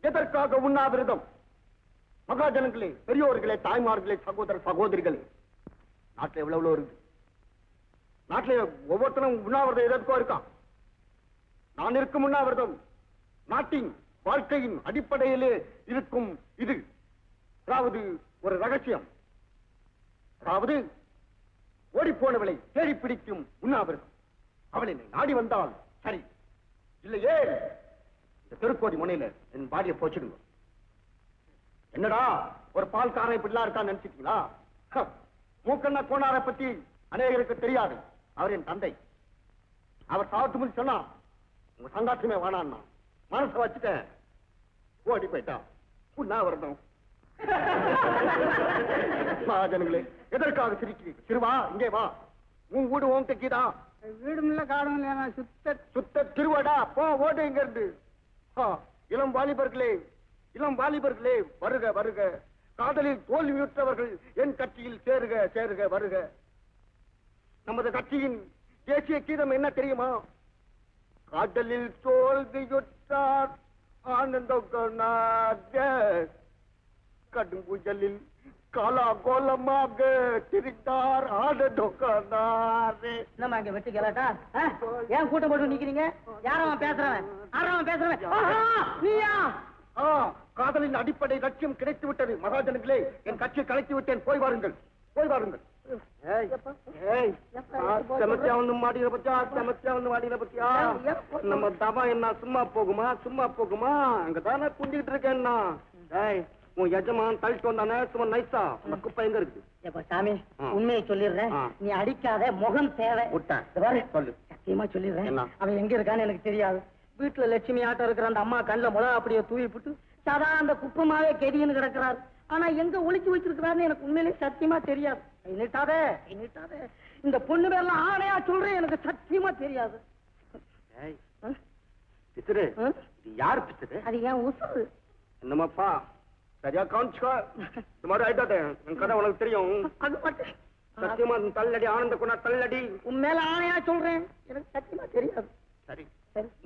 எதற்காக உண்ணாவிரதம்? மகாஜனங்களே பெரியோர்களே தாய்மார்களே சகோதர சகோதரிகளே நாட்டில் எவ்வளவு எவ்வளவு இருக்கு. நாட்டில் ஒவ்வொருத்தரும் உண்ணாவிரதம் எதற்கோ இருக்கான் நான் இருக்கும் உண்ணாவிரதம் நாட்டின் வாழ்க்கையின் அடிப்படையிலே இருக்கும் இது. அதாவது ஒரு ரகசியம். அதாவது ஓடிப்போனவளை தேடி பிடிக்கும் உண்ணாவிரதம். அவளை நாடி வந்தால் சரி. இல்லையே? திருக்கோடி முனையில என் பாடியை போச்சிடுங்க. என்னடா ஒரு பால்காரன் இப்படிலாம் இருக்கான்னு நினைச்சிட்டீங்களா? மூக்கண்ண கோனாரை பத்தி அநேகருக்கு தெரியாது. அவர் என் தந்தை. அவர் சாவத்து முடி சொன்னா உங்க சங்காத்தமே வேணான்னா மனசை வச்சுட்டேன் ஓடி போயிட்டான் உண்ணாவிரதம் மகாஜனங்களே எதற்காக சிரிக்கிறீங்க சிறுவா இங்கே வா. உன் வீடு உன் கீதா. வீடும் இல்ல காடும் இல்ல சுத்த சுத்த திருவடா போ ஓடு இங்க இருந்து இளம் வாலிபர்களே இளம் வாலிபர்களே வருக வருக. காதலில் தோல்வியுற்றவர்கள் என் கட்சியில் சேருக சேருக வருக. நமது கட்சியின் தேசிய கீதம் என்ன தெரியுமா? காதலில் தோல்வியுற்றார் ஆனந்தம் கொண்டாட கடுங்குஜலில் காலாகோலமாக திரிந்தார் ஆனந்தம் கொண்டாரே இங்க வெட்டி கேளாட்டா ஏன் கூட்டம் போட்டு நிக்கிறீங்க? யாரும் பேசுறவன்? பேசுறவன். ஆஹா, நீயா? காதலின் அடிப்படை லட்சியம் கிடைத்து விட்டது மகாஜனங்களே. என் கட்சியை கலைத்து விட்டேன். போய் வாருங்கள். போய் வாருங்கள். நம்ம தபா என்ன சும்மா போகுமா? சும்மா போகுமா? அங்க தானே புஞ்சிக்கிட்டு இருக்கேன்னா ஏய் உன் எஜமான் தள்ளிட்டு வந்தானே சும்மா நைஸா குப்பை எங்க இருக்கு எப்ப சாமி ஆ. உண்மையை சொல்லிடுறேன். நீ அடிக்காத முகம் தேவை. விட்டேன். சொல்லு. சத்தியமா சொல்லிடுறேன்? அவன் எங்க இருக்கான்னு எனக்கு தெரியாது. வீட்டுல லட்சுமி ஆட்டம் இருக்கிற அந்த அம்மா கண்ணுல மிளகா அப்படியே தூவி போட்டு சதா அந்த குப்பமாவே கெடின்னு கிடக்குறாரு. ஆனா எங்க ஒளிச்சு வச்சிருக்கிறாருன்னு எனக்கு உண்மையிலேயே சத்தியமா தெரியாது. நீட்டாதே நீட்டாதே இந்த பொண்ணு பேர்லாம் ஆணையா சொல்றேன் எனக்கு சத்தியமா தெரியாது. ஆ? இது யார் பித்துரு? அது ஏன் உசுறு. என்னமாப்பா? சரியா கவனிச்சுக்கோ. இந்த மாதிரி ஆயிட்டாதே என் கதை உனக்கு தெரியும். அது மட்டும். சத்தியமா தள்ளடி ஆனந்த குணா தள்ளடி. உன் மேல ஆணையா சொல்றேன். எனக்கு சத்தியமா தெரியாது. சரி.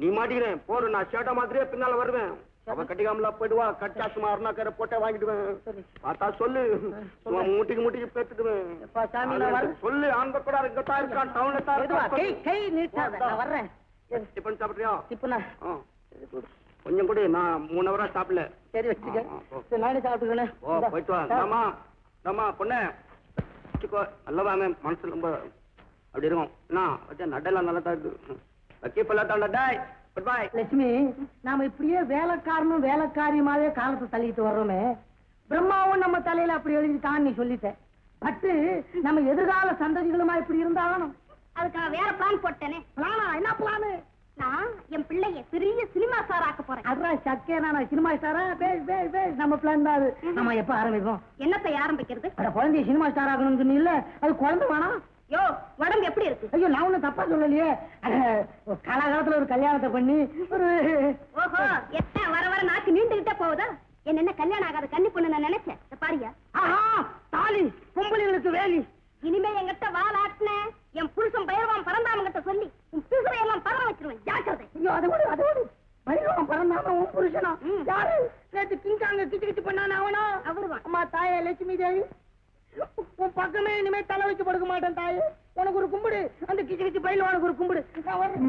நீ மாட்டிக்கிறேன். போற நான் ஷேட்டா மாதிரியே பின்னால வருவேன். அவ கட்டிக்காமலா போயிடுவா. கட்டாசுமா அருணாக்கரை போட்டே வாங்கிடுவேன். பார்த்தா சொல்லு. சும்மா மூட்டிக்கு மூட்டிக்கு பேத்துடுவேன் சொல்லு ஆனந்த குணா இங்க தான் இருக்கான். டவுன்ல தான் வர்றேன். டிஃபன் சாப்பிடுறியா? ஆ. கொஞ்சம் கூட நான் மூணு ஹவரா சாப்பிடல. சரி வச்சுக்க. நானே சாப்பிட்டுக்கிறேன். ஓ போயிட்டு வா. ஆமா ஆமா பொண்ணு. வச்சுக்கோ. நல்லவா மேம் மனசு ரொம்ப அப்படி இருக்கும். என்ன வச்சா நல்லா தான் இருக்கு. வக்கி பல்லாட்டா டாய் குட் பை லட்சுமி நாம இப்படியே வேலைக்காரனும் வேலைக்காரியுமாவே காலத்தை தள்ளிட்டு வர்றோமே. பிரம்மாவும் நம்ம தலையில அப்படி எழுதிட்டான்னு நீ சொல்லிட்ட. பட்டு நம்ம எதிர்கால சந்ததிகளுமா இப்படி இருந்தாலும் அதுக்கு நான் வேற பிளான் போட்டேனே. பிளானா என்ன பிளானு நான் என் பிள்ளைய பெரிய சினிமா ஸ்டார் ஆக்க போறேன். அதான் சக்கே நான் சினிமா ஸ்டாரா பேஸ் பேஸ் பேஸ் நம்ம பிளான் தான் அது. நம்ம எப்ப ஆரம்பிப்போம்? என்னத்தை ஆரம்பிக்கிறது? அட குழந்தைய சினிமா ஸ்டார் ஆகணும்னு சொன்னீல்ல அது குழந்தை வேணாம். யோ உடம்பு எப்படி இருக்கு? ஐயோ நான் ஒண்ணும் தப்பா சொல்லலையே. காலகாலத்துல ஒரு கல்யாணத்தை பண்ணி ஒரு ஓஹோ என்ன வர வர நாக்கு நீண்டுகிட்டே போகுதா? என்ன என்ன கல்யாணம் ஆகாத கன்னி பொண்ணு நான் நினைச்சேன். பாரியா. ஆஹா தாலி பொம்பளைங்களுக்கு வேலி. இனிமே என்கிட்ட வால் ஆட்டின என் புருஷன் பயிர்வான் பறந்தாம கிட்ட சொல்லி உன் பிசுரை எல்லாம் பறவை வச்சிருவேன். ஜாக்கிரதை. ஐயோ அதை விடு அதை விடு பைரவன் பிறந்தாம உன் புருஷனா? யாரு? நேத்து கிங்காங்க கிச்சு கிச்சு பண்ணான அவனா? அவருதான். அம்மா தாயே லட்சுமி தேவி. உன் பக்கமே இனிமே தலை வைக்க படுக்க மாட்டேன் தாயே. உனக்கு ஒரு கும்பிடு. அந்த கிச்சு கிச்சு பையில உனக்கு ஒரு கும்பிடு. நான் வரேன்